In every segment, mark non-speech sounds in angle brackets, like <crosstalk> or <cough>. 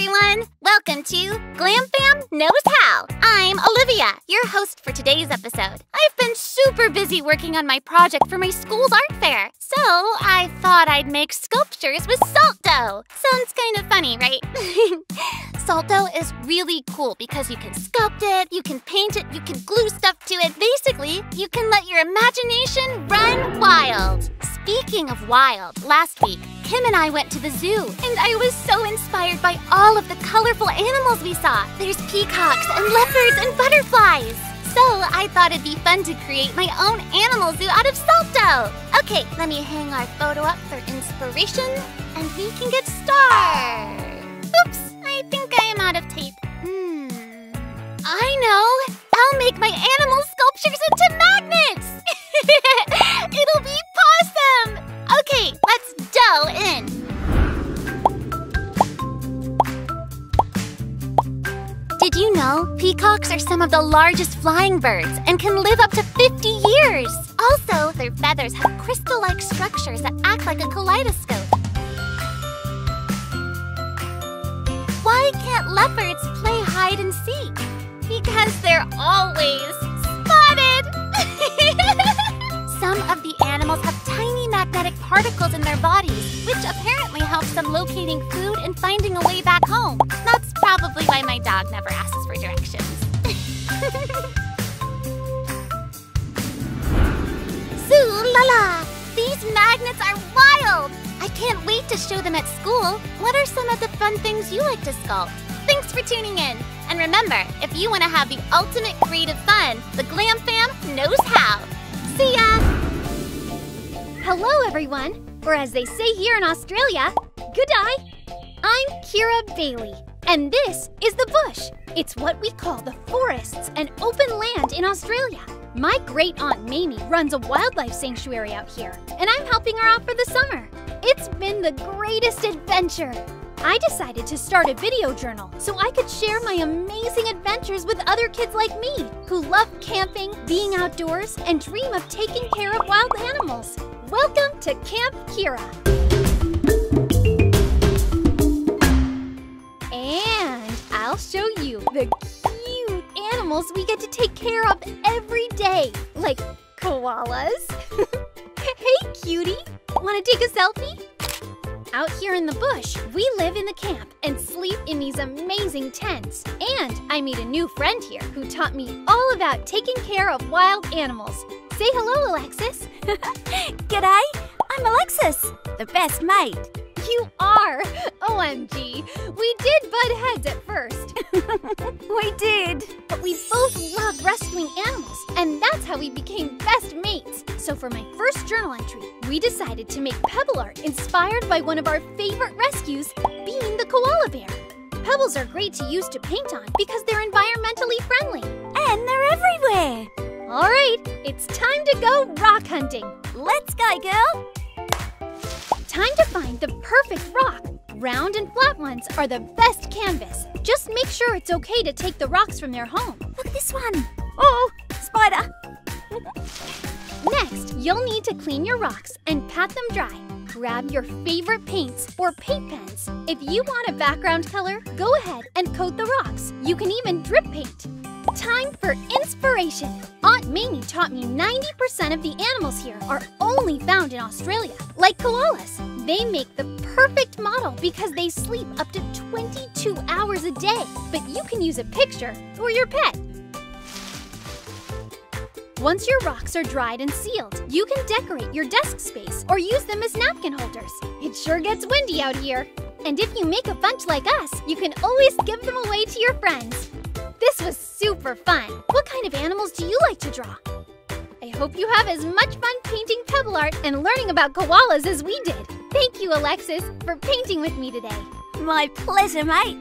everyone! Welcome to Glam Fam Knows How. I'm Olivia, your host for today's episode. I've been super busy working on my project for my school's art fair, so I thought I'd make sculptures with salt dough. Sounds kind of funny, right? <laughs> salt dough is really cool because you can sculpt it, you can paint it, you can glue stuff to it. Basically, you can let your imagination run wild. Speaking of wild, last week, Kim and I went to the zoo, and I was so inspired by all of the colorful animals we saw. There's peacocks and leopards and butterflies. So I thought it'd be fun to create my own animal zoo out of salt dough. Okay, let me hang our photo up for inspiration, and we can get started. Oops, I think I am out of tape. Hmm. I know! I'll make my animal sculptures into largest flying birds and can live up to 50 years? Also, their feathers have crystal-like structures that act like a kaleidoscope. Why can't leopards play hide and seek? Because they're always spotted! <laughs> Some of the animals have tiny magnetic particles in their bodies, which apparently helps them locating food and finding a way back home. That's probably why my dog never asks for directions. La! These magnets are wild! I can't wait to show them at school. What are some of the fun things you like to sculpt? Thanks for tuning in. And remember, if you want to have the ultimate creative fun, the Glam Fam knows how. See ya! Hello, everyone, or as they say here in Australia, good day. I'm Kira Bailey, and this is the bush. It's what we call the forests and open land in Australia. My great aunt Mamie runs a wildlife sanctuary out here, and I'm helping her out for the summer. It's been the greatest adventure. I decided to start a video journal so I could share my amazing adventures with other kids like me who love camping, being outdoors, and dream of taking care of wild animals. Welcome to Camp Kira. The cute animals we get to take care of every day, like koalas. <laughs> hey, cutie, want to take a selfie? Out here in the bush, we live in the camp and sleep in these amazing tents. And I meet a new friend here who taught me all about taking care of wild animals. Say hello, Alexis. <laughs> G'day, I'm Alexis, the best mate. You are! OMG, we did butt heads at first. <laughs> we did. But we both love rescuing animals, and that's how we became best mates. So for my first journal entry, we decided to make pebble art inspired by one of our favorite rescues, being the koala bear. Pebbles are great to use to paint on because they're environmentally friendly. And they're everywhere. All right, it's time to go rock hunting. Let's go, girl. Time to find the perfect rock. Round and flat ones are the best canvas. Just make sure it's okay to take the rocks from their home. Look at this one. Oh, spider. Next, you'll need to clean your rocks and pat them dry. Grab your favorite paints or paint pens. If you want a background color, go ahead and coat the rocks. You can even drip paint. Time for inspiration. Aunt Mamie taught me 90% of the animals here are only found in Australia, like koalas. They make the perfect model because they sleep up to 22 hours a day. But you can use a picture or your pet. Once your rocks are dried and sealed, you can decorate your desk space or use them as napkin holders. It sure gets windy out here. And if you make a bunch like us, you can always give them away to your friends. This was super fun. What kind of animals do you like to draw? I hope you have as much fun painting pebble art and learning about koalas as we did. Thank you, Alexis, for painting with me today. My pleasure, mate.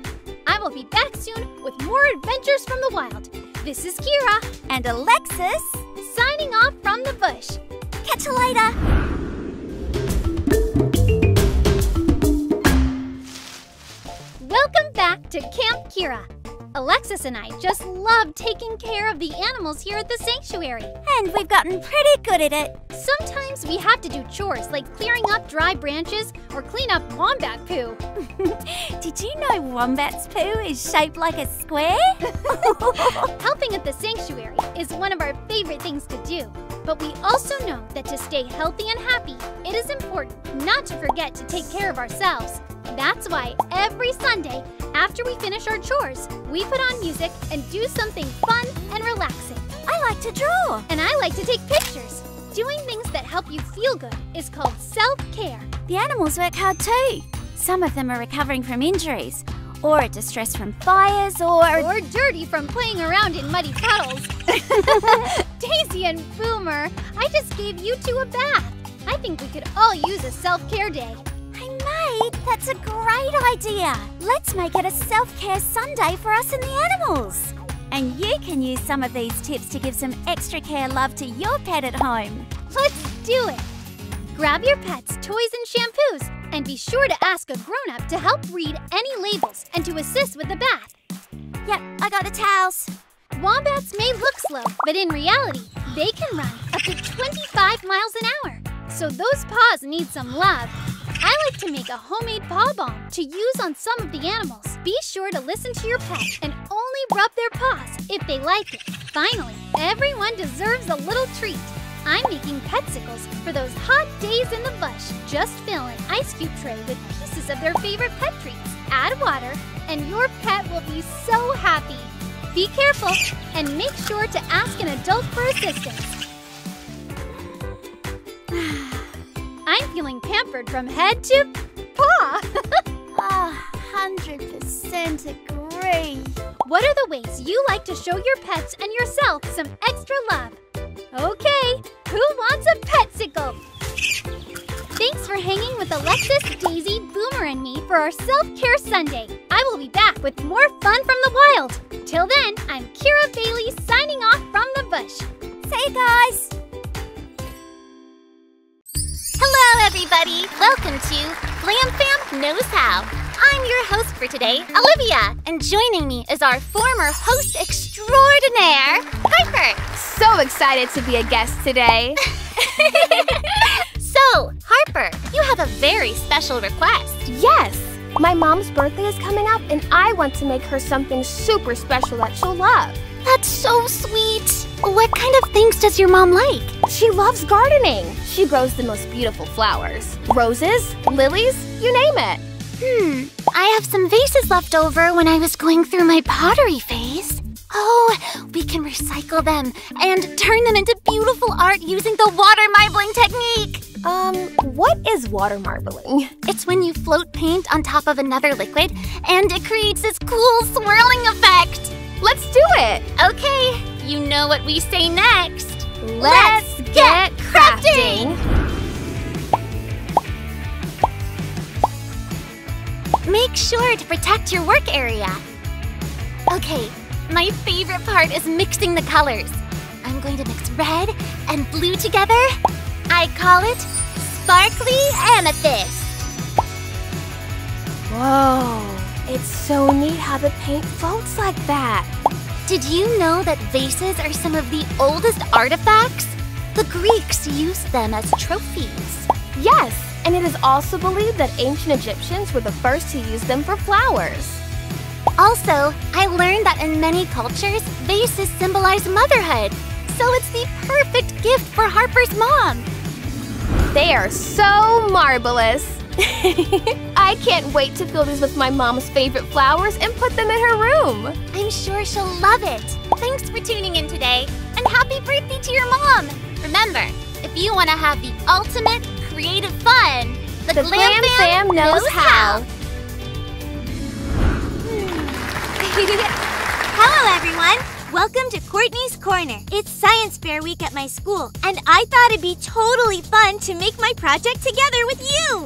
I will be back soon with more adventures from the wild. This is Kira. And Alexis. Signing off from the bush. Catch you later. Welcome back to Camp Kira. Alexis and I just love taking care of the animals here at the sanctuary. And we've gotten pretty good at it. Sometimes we have to do chores like clearing up dry branches or clean up wombat poo. <laughs> Did you know wombat's poo is shaped like a square? <laughs> <laughs> Helping at the sanctuary is one of our favorite things to do. But we also know that to stay healthy and happy, it is important not to forget to take care of ourselves. That's why every Sunday, after we finish our chores, we put on music and do something fun and relaxing. I like to draw. And I like to take pictures. Doing things that help you feel good is called self-care. The animals work hard too. Some of them are recovering from injuries, or are distressed from fires, or... Or dirty from playing around in muddy puddles. <laughs> And Boomer, I just gave you two a bath. I think we could all use a self-care day. I might. that's a great idea. Let's make it a self-care Sunday for us and the animals. And you can use some of these tips to give some extra care love to your pet at home. Let's do it! Grab your pet's toys and shampoos, and be sure to ask a grown-up to help read any labels and to assist with the bath. Yep, I got the towels. Wombats may look slow, but in reality, they can run up to 25 miles an hour. So those paws need some love. I like to make a homemade paw balm to use on some of the animals. Be sure to listen to your pet and only rub their paws if they like it. Finally, everyone deserves a little treat. I'm making petsicles for those hot days in the bush. Just fill an ice cube tray with pieces of their favorite pet treats. Add water, and your pet will be so happy. Be careful and make sure to ask an adult for assistance. <sighs> I'm feeling pampered from head to paw. <laughs> Ah, 100% agree. what are the ways you like to show your pets and yourself some extra love? Okay, who wants a petsicle? Thanks for hanging with Alexis, Daisy, Boomer, and me for our self-care Sunday. I will be back with more fun from the wild. Till then, I'm Kira Bailey signing off from the bush. Say, guys. Hello, everybody! Welcome to Glam Fam Knows How. I'm your host for today, Olivia, and joining me is our former host extraordinaire, Piper. So excited to be a guest today. <laughs> So, Harper, you have a very special request. Yes! My mom's birthday is coming up, and I want to make her something super special that she'll love. That's so sweet. What kind of things does your mom like? She loves gardening. She grows the most beautiful flowers roses, lilies, you name it. Hmm, I have some vases left over when I was going through my pottery phase. Oh, we can recycle them and turn them into beautiful art using the water marbling technique. Um, what is water marbling? It's when you float paint on top of another liquid and it creates this cool swirling effect. Let's do it! Okay, you know what we say next. Let's get crafting! Make sure to protect your work area. Okay, my favorite part is mixing the colors. I'm going to mix red and blue together. I call it Sparkly Amethyst. Whoa, it's so neat how the paint floats like that. Did you know that vases are some of the oldest artifacts? The Greeks used them as trophies. Yes, and it is also believed that ancient Egyptians were the first to use them for flowers. Also, I learned that in many cultures, vases symbolize motherhood. So it's the perfect gift for Harper's mom. They are so marvelous. <laughs> I can't wait to fill these with my mom's favorite flowers and put them in her room. I'm sure she'll love it. Thanks for tuning in today, and happy birthday to your mom! Remember, if you want to have the ultimate creative fun, the, The Glam Fam knows how. <laughs> Hello, everyone. Welcome to Courtney's Corner. It's Science Fair week at my school, and I thought it'd be totally fun to make my project together with you.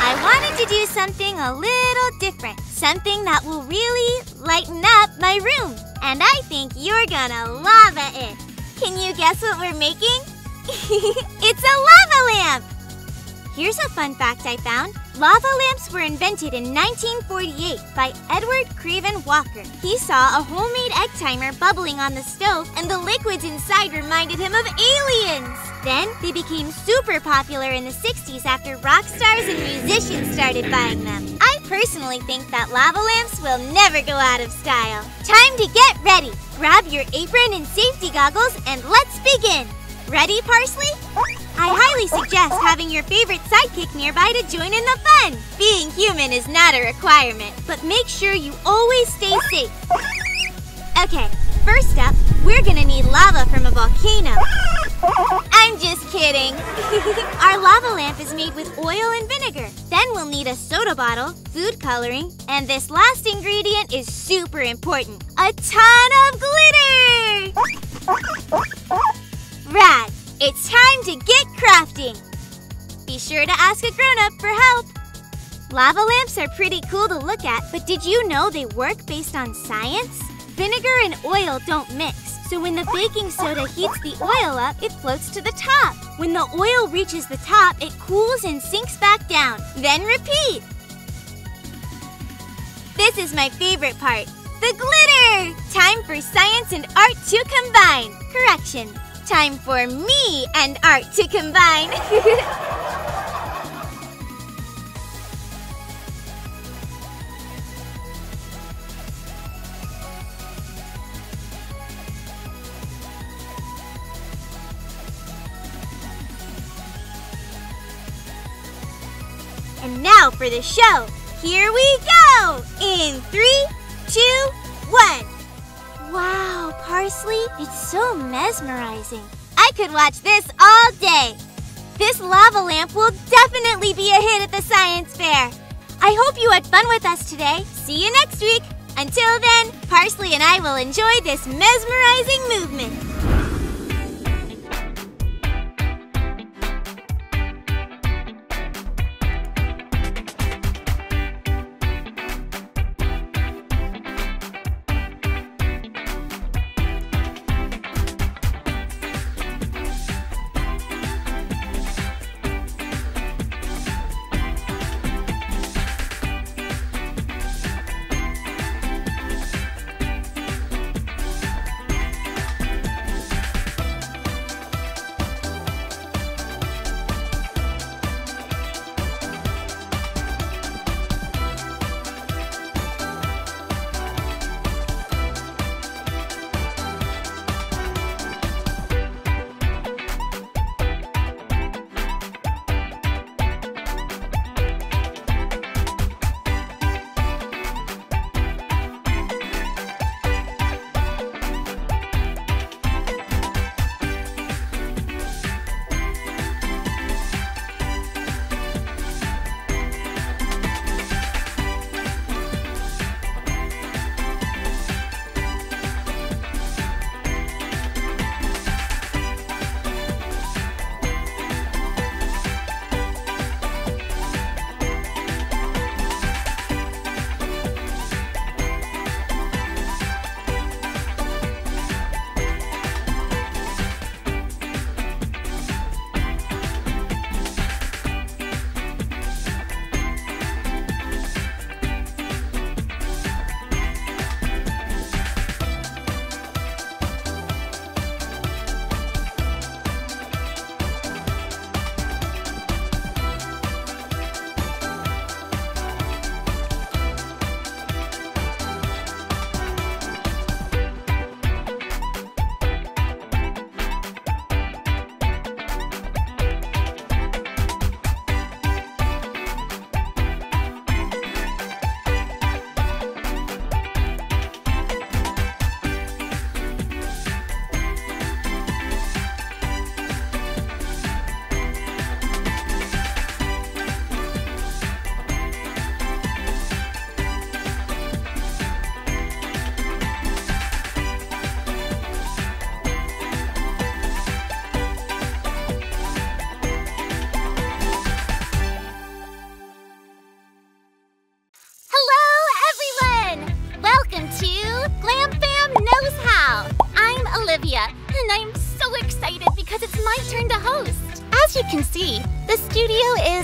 I wanted to do something a little different, something that will really lighten up my room, and I think you're gonna love it. Can you guess what we're making? <laughs> it's a lava lamp! Here's a fun fact I found. Lava lamps were invented in 1948 by Edward Craven Walker. He saw a homemade egg timer bubbling on the stove, and the liquids inside reminded him of aliens. Then they became super popular in the 60s after rock stars and musicians started buying them. I personally think that lava lamps will never go out of style. Time to get ready. Grab your apron and safety goggles and let's begin. Ready, Parsley? I highly suggest having your favorite sidekick nearby to join in the fun. Being human is not a requirement, but make sure you always stay safe. Okay, first up, we're gonna need lava from a volcano. I'm just kidding. <laughs> Our lava lamp is made with oil and vinegar. Then we'll need a soda bottle, food coloring, and this last ingredient is super important. A ton of glitter! Rad! It's time to get crafting! Be sure to ask a grown-up for help. Lava lamps are pretty cool to look at, but did you know they work based on science? Vinegar and oil don't mix, so when the baking soda heats the oil up, it floats to the top. When the oil reaches the top, it cools and sinks back down. Then repeat. This is my favorite part. The glitter! Time for science and art to combine. Correction. Time for me and art to combine. <laughs> And now for the show. Here we go! In three, two, one. Wow, Parsley, it's so mesmerizing. I could watch this all day. This lava lamp will definitely be a hit at the science fair. I hope you had fun with us today. See you next week. Until then, Parsley and I will enjoy this mesmerizing movement.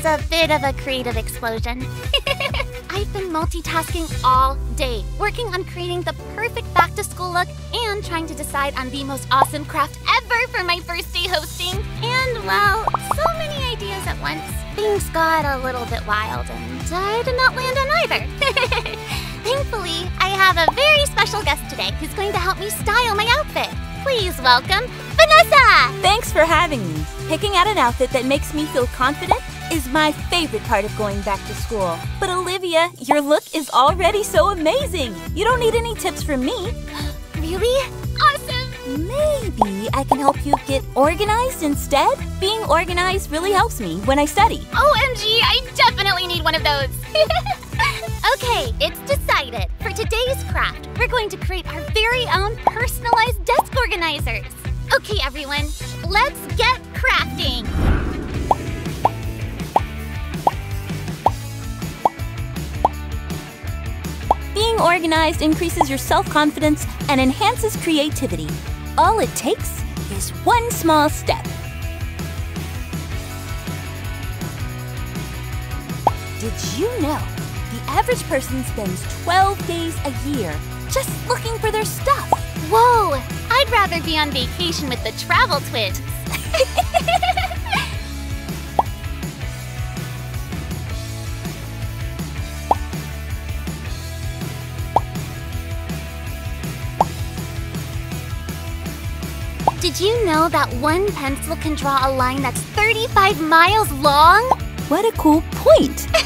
A bit of a creative explosion. <laughs> I've been multitasking all day, working on creating the perfect back to school look and trying to decide on the most awesome craft ever for my first day hosting. And well, so many ideas at once. Things got a little bit wild and I did not land on either. <laughs> Thankfully, I have a very special guest today who's going to help me style my outfit. Please welcome Vanessa! Thanks for having me. Picking out an outfit that makes me feel confident is my favorite part of going back to school. But Olivia, your look is already so amazing. You don't need any tips from me. <gasps> Really? Awesome! Maybe I can help you get organized instead? Being organized really helps me when I study. OMG, I definitely need one of those. <laughs> okay, it's decided. For today's craft, we're going to create our very own personalized desk organizers. Okay, everyone, let's get crafting. Being organized increases your self-confidence and enhances creativity. All it takes is one small step. Did you know the average person spends 12 days a year just looking for their stuff? Whoa, I'd rather be on vacation with the travel twins. <laughs> Did you know that one pencil can draw a line that's 35 miles long? What a cool point! <laughs>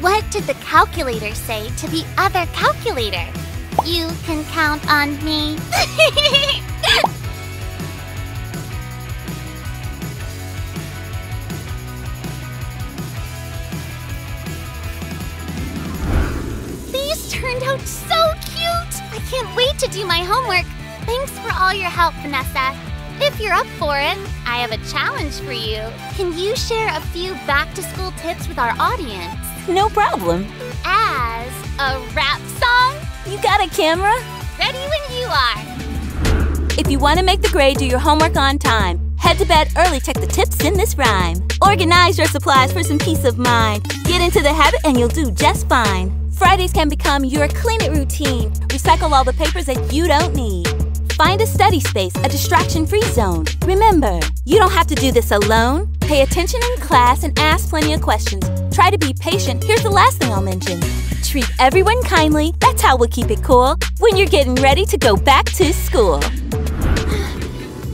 What did the calculator say to the other calculator? You can count on me. <laughs> These turned out so cute! I can't wait to do my homework. Thanks for all your help, Vanessa. If you're up for it, I have a challenge for you. Can you share a few back to school tips with our audience? no problem. As a rap song? You got a camera? Ready when you are. If you want to make the grade, do your homework on time. Head to bed early, check the tips in this rhyme. Organize your supplies for some peace of mind. Get into the habit and you'll do just fine. Fridays can become your clean it routine. Recycle all the papers that you don't need. Find a study space, a distraction-free zone. Remember, you don't have to do this alone. Pay attention in class and ask plenty of questions. Try to be patient. Here's the last thing I'll mention. Treat everyone kindly. That's how we'll keep it cool when you're getting ready to go back to school.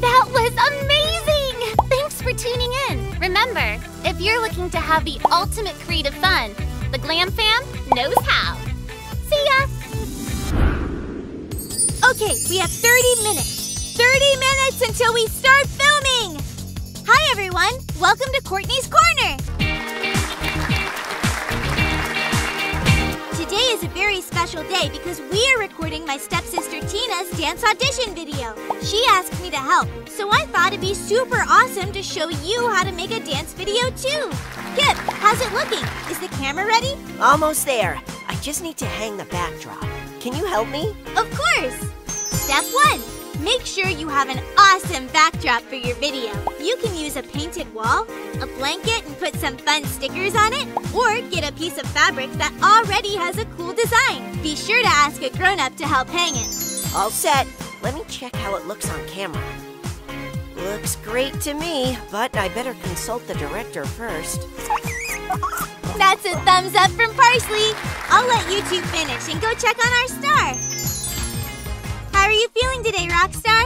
That was amazing! Thanks for tuning in. Remember, if you're looking to have the ultimate creative fun, the Glam Fam knows how. See ya! Okay, we have 30 minutes. 30 minutes until we start filming! Hi, everyone. Welcome to Courtney's Corner. Today is a very special day because we are recording my stepsister Tina's dance audition video. She asked me to help, so I thought it'd be super awesome to show you how to make a dance video too. Kip, how's it looking? Is the camera ready? Almost there. I just need to hang the backdrop. Can you help me? Of course! Step 1. Make sure you have an awesome backdrop for your video. You can use a painted wall, a blanket and put some fun stickers on it, or get a piece of fabric that already has a cool design. Be sure to ask a grown-up to help hang it. All set. Let me check how it looks on camera. Looks great to me, but I better consult the director first. That's a thumbs up from Parsley. I'll let you two finish and go check on our star. How are you feeling today, Rockstar?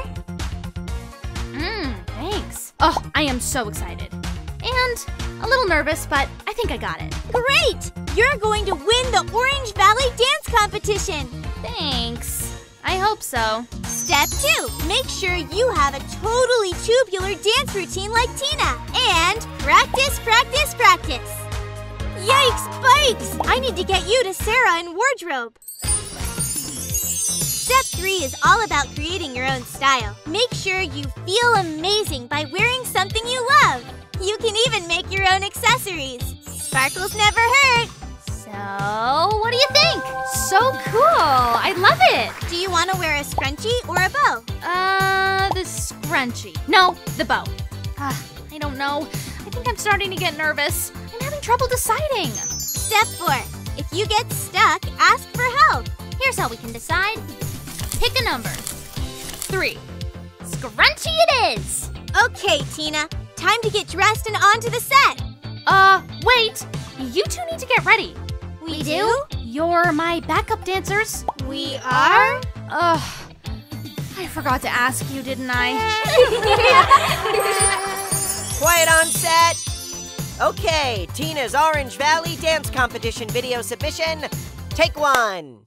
Mmm, thanks. Oh, I am so excited. And a little nervous, but I think I got it. Great! You're going to win the Orange Valley Dance Competition. Thanks. I hope so. Step 2. Make sure you have a totally tubular dance routine like Tina. And practice, practice, practice. Yikes, bikes! I need to get you to Sarah in wardrobe. Step 3 is all about creating your own style. Make sure you feel amazing by wearing something you love. You can even make your own accessories. Sparkles never hurt. So, what do you think? So cool! I love it! Do you want to wear a scrunchie or a bow? Uh, the scrunchie. No, the bow. Uh, I don't know. I think I'm starting to get nervous. I'm having trouble deciding. Step four. If you get stuck, ask for help. Here's how we can decide. Pick a number. Three. Scrunchy it is! Okay, Tina. Time to get dressed and onto the set. Uh, wait! You two need to get ready. We, do? You're my backup dancers. We are? Ugh. I forgot to ask you, didn't I? <laughs> Quiet on set. Okay, Tina's Orange Valley Dance Competition video submission. Take one.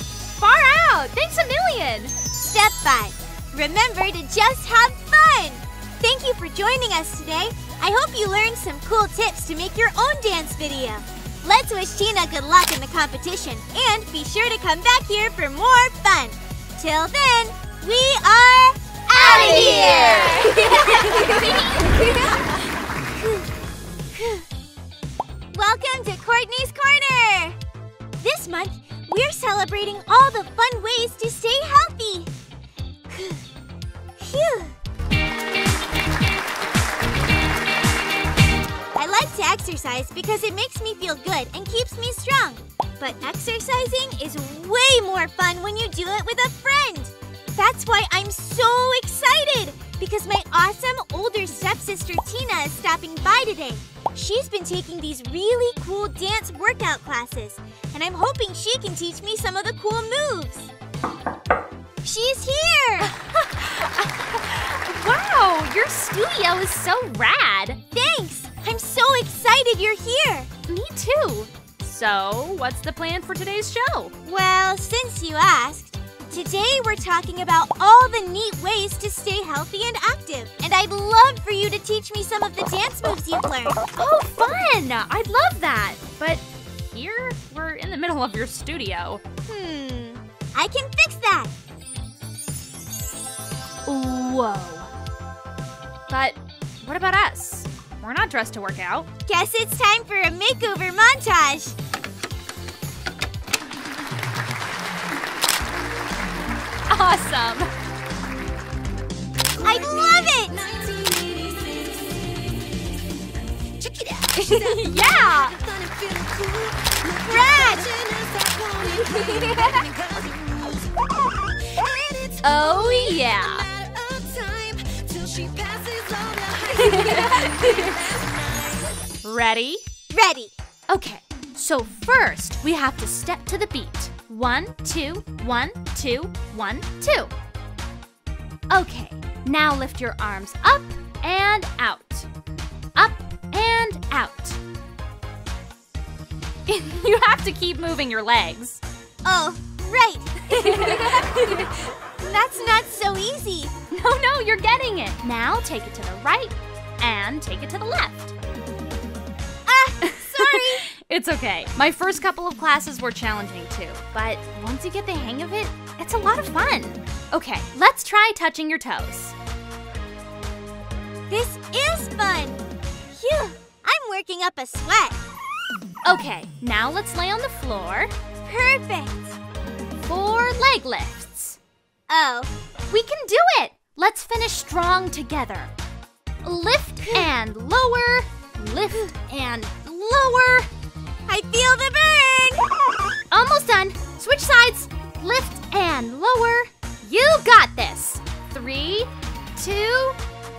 Million! Step five. Remember to just have fun. Thank you for joining us today. I hope you learned some cool tips to make your own dance video. Let's wish Tina good luck in the competition and be sure to come back here for more fun. Till then, we are out of here! <laughs> Welcome to Courtney's Corner! This month, we're celebrating all the fun ways to stay healthy. Phew. I like to exercise because it makes me feel good and keeps me strong. But exercising is way more fun when you do it with a friend. That's why I'm so excited because my awesome older stepsister Tina is stopping by today. She's been taking these really cool dance workout classes, and I'm hoping she can teach me some of the cool moves. She's here! <laughs> Wow, your studio is so rad! Thanks! I'm so excited you're here! Me too! So, what's the plan for today's show? Well, since you asked, today we're talking about all the neat ways to stay healthy and active. And I'd love for you to teach me some of the dance moves you've learned. Oh, fun! I'd love that! But here, we're in the middle of your studio. Hmm, I can fix that. Whoa. But what about us? We're not dressed to work out. Guess it's time for a makeover montage. Awesome! I love it! Check it out! <laughs> yeah! Rad! <laughs> Oh, yeah! Ready? Ready. Okay, so first we have to step to the beat. One, two, one, two, one, two. Okay, now lift your arms up and out. Up and out. <laughs> you have to keep moving your legs. Oh, right. <laughs> That's not so easy. <laughs> No, no, you're getting it. Now take it to the right and take it to the left. Ah, sorry. It's okay. My first couple of classes were challenging too, but once you get the hang of it, it's a lot of fun. Okay, let's try touching your toes. this is fun. Phew, I'm working up a sweat. Okay, now let's lay on the floor. Perfect. Four leg lifts. Oh, We can do it! Let's finish strong together. Lift and lower, lift and lower. I feel the burn. Almost done. Switch sides. Lift and lower. You got this. Three, two,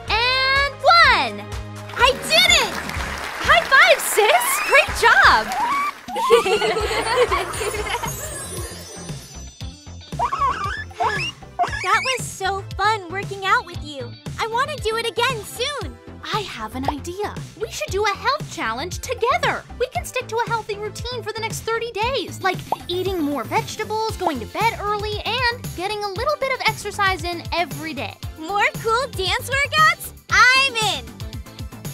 and one. I did it. High five, sis. Great job. <laughs> That was so fun working out with you. I want to do it again soon. I have an idea. We should do a health challenge together. We can stick to a healthy routine for the next 30 days, like eating more vegetables, going to bed early, and getting a little bit of exercise in every day. More cool dance workouts? I'm in!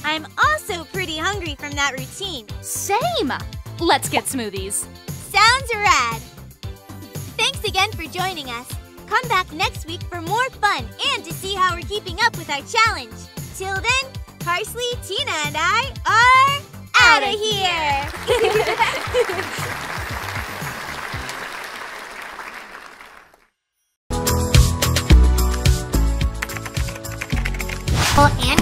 I'm also pretty hungry from that routine. Same! Let's get smoothies. Sounds rad! Thanks again for joining us. Come back next week for more fun and to see how we're keeping up with our challenge. Till then, Parsley, Tina, and I are out of here! <laughs> and confident.